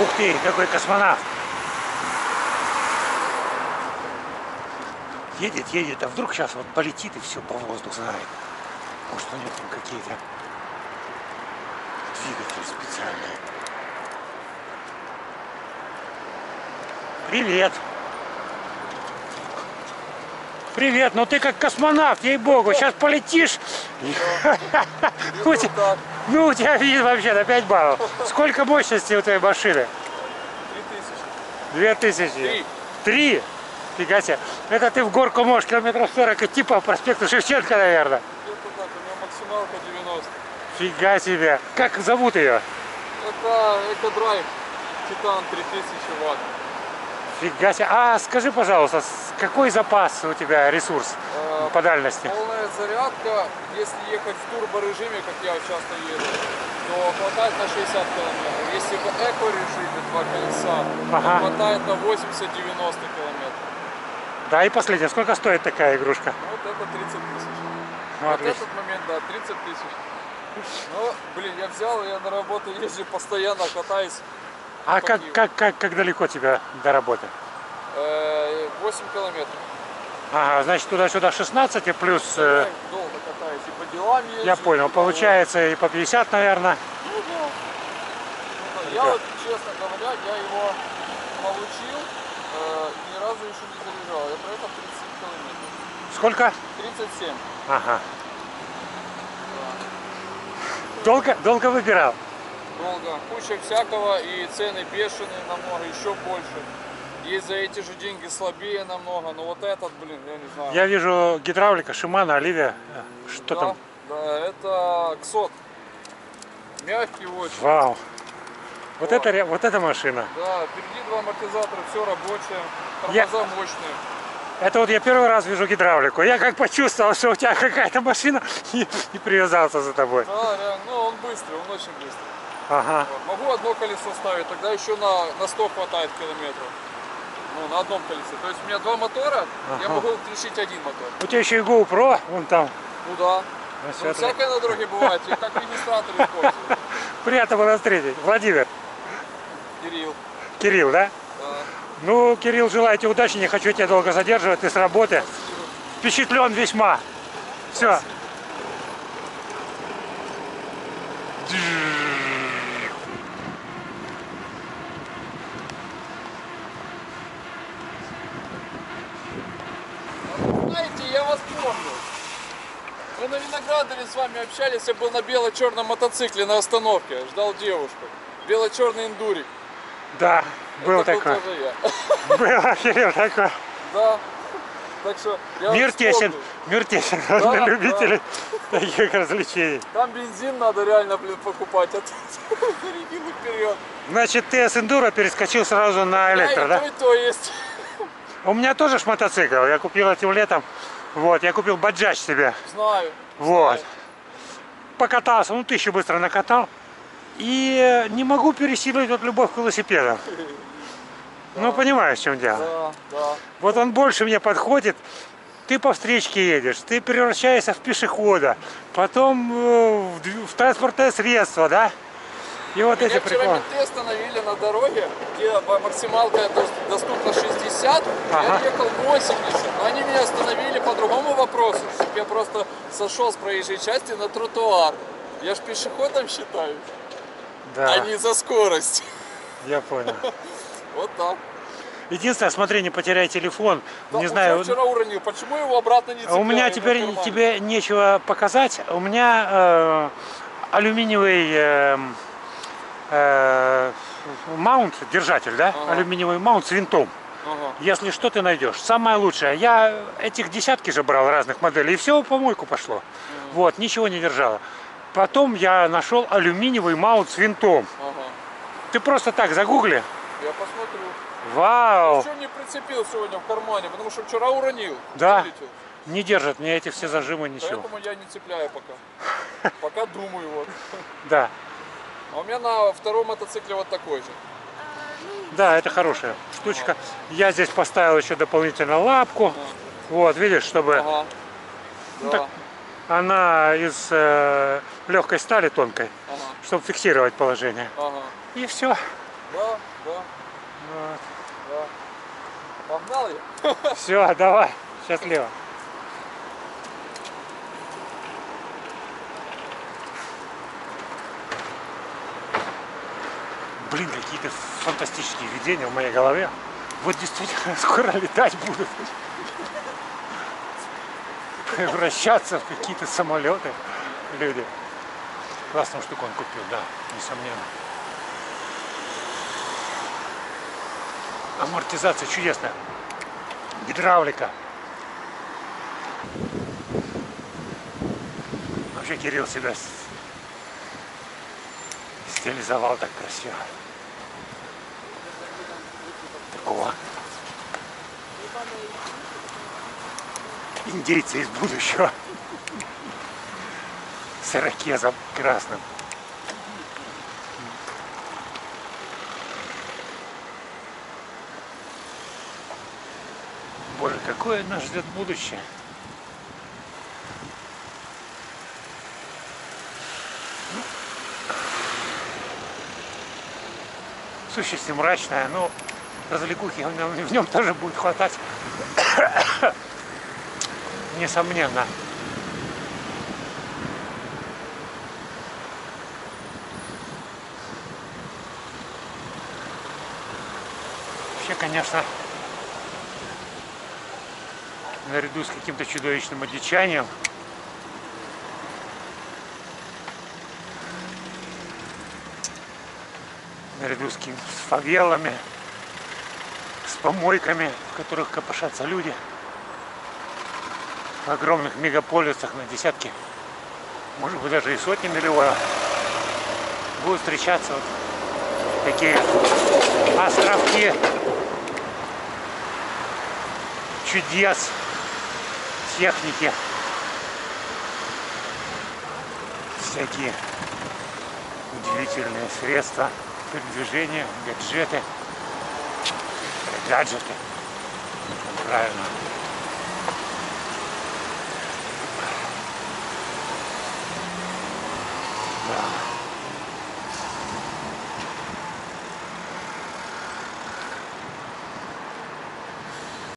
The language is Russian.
Ух ты, какой космонавт. Едет, едет, а вдруг сейчас вот полетит и все по воздуху знает. Может у него там какие-то двигатели специальные. Привет. Привет, ну ты как космонавт, ей-богу, сейчас полетишь. Ну, у тебя вид вообще на 5 баллов. Сколько мощности у твоей машины? 2000. Три. Три? Фига себе. Это ты в горку можешь километров 40 идти по проспекту Шевченко, наверное. У меня максималка 90. Фига себе. Как зовут ее? Это Экодрайв Титан 3000 ватт. Фига себе. А скажи, пожалуйста, какой запас у тебя ресурс Э, по дальности? Полная зарядка, если ехать в турборежиме, как я часто еду, то хватает на 60 километров. Если в эко режиме два колеса, Ага. то хватает на 80-90 километров. Да, и последнее. Сколько стоит такая игрушка? Вот это 30 тысяч. Ну, вот отлично. этот момент, да, 30 тысяч. Ну, блин, я взял, я на работу езжу постоянно, катаюсь А как, как, как, как далеко тебя до работы? э, 8 километров. Ага, значит туда-сюда 16 и плюс, Я э, долго катаюсь и по делам езжу. я понял, получается и по 50, наверное. Ну, да. Ну, да. Я вот, честно говоря, я его получил, э, ни разу еще не заряжал. Я проехал 37 километров. Сколько? 37. Ага. Долго, долго выбирал? Долго. Куча всякого и цены бешеные намного, еще больше. Есть за эти же деньги слабее намного, но вот этот, блин, я не знаю. Я вижу гидравлика, Шимана, Оливия. Что да, там? Да, это Ксот. Мягкий очень. Вау. Вот Вот. это, вот эта машина. Да, впереди два амортизатора, все рабочее. Я- Тормоза мощные. Это вот я первый раз вижу гидравлику. Я как почувствовал, что у тебя какая-то машина и, и привязался за тобой. Да, реально, ну он быстрый, он очень быстрый. Ага. Вот. Могу одно колесо ставить, тогда еще на, на 100 хватает километров. Ну, на одном колесе. То есть у меня два мотора, я Ага. могу включить один мотор. У тебя еще и GoPro, вон там. Ну да. Ну, Ну, всякое на дороге бывает, я как регистратор использую. Приятно было встретить. Владимир, Кирилл. Кирилл, да? Да. Ну, Кирилл, желаю тебе удачи, не хочу тебя долго задерживать, ты с работы. Впечатлен весьма. Все. Я вас помню. Мы на Виноградаре с вами общались, я был на бело-черном мотоцикле на остановке, ждал девушку. Бело-черный индурик. Да, был Это такой. Был, Кирилл, такой. Да. Так что я Мир тесен, мир тесен Да, для да. любителей таких развлечений. Там бензин надо реально, блин, покупать, а тут середину вперед. Значит, ты с эндуро перескочил сразу на электро, да? то, и то есть. У меня тоже ж мотоцикл, я купил этим летом. Вот, я купил баджач себе. Знаю. Вот. знаю. Покатался, ну тысячу быстро накатал. И не могу пересилить вот любовь к велосипедам. Ну, понимаешь, в чем дело. Да, да. Вот он больше мне подходит. Ты по встречке едешь, ты превращаешься в пешехода, потом э, в транспортное средство, да? И вот эти Меня вчера приколы. менты остановили на дороге, где максималка дос- доступна 60, Ага. я ехал 80, но они меня остановили по другому вопросу, чтобы я просто сошел с проезжей части на тротуар. Я ж пешеходом считаю, Да, а не за скорость. я понял. Вот так. Единственное, смотри, не потеряй телефон. Да, не знаю, я вчера уронил, почему его обратно не цепляю? У меня теперь тебе нечего показать. У меня э, алюминиевый э, э, маунт, держатель, да? Ага. Алюминиевый маунт с винтом. Ага. Если что, ты найдешь. Самое лучшее. Я этих десятки же брал разных моделей, и все в помойку пошло. Вот, ничего не держало. Потом я нашел алюминиевый маунт с винтом. Ага. Ты просто так загугли. Я посмотрю. Вау! Что не прицепил сегодня в кармане, потому что вчера уронил. Да. Вылетел. Не держат мне эти все зажимы, ничего. Поэтому я не цепляю пока. Пока думаю вот. Да, А у меня на втором мотоцикле вот такой же. да, это хорошая штучка. Я здесь поставил еще дополнительно лапку. Вот, видишь, чтобы Ага. Ну, Да. так. она из э, легкой стали тонкой, Ага. чтобы фиксировать положение. Ага. И все. Да, да, Вот. да. Погнал я? Все, давай, счастливо. Блин, какие-то фантастические видения в моей голове. Вот действительно скоро летать будут. Превращаться в какие-то самолеты люди. Классную штуку он купил, да, несомненно. Амортизация чудесная. Гидравлика. Вообще Кирилл себя стилизовал так красиво. Такого индейца из будущего. С ирокезом красным. Боже, какое нас ждет будущее. Сущность мрачная, но развлекухи в нем тоже будет хватать. Несомненно. Вообще, конечно, наряду с каким-то чудовищным одичанием. Наряду с, с фавелами, с помойками, в которых копошатся люди. В огромных мегаполисах на десятки, может быть даже и сотни миллионов будут встречаться вот такие островки чудес техники. Всякие удивительные средства передвижения, гаджеты. Гаджеты. Правильно.